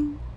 Mm-hmm.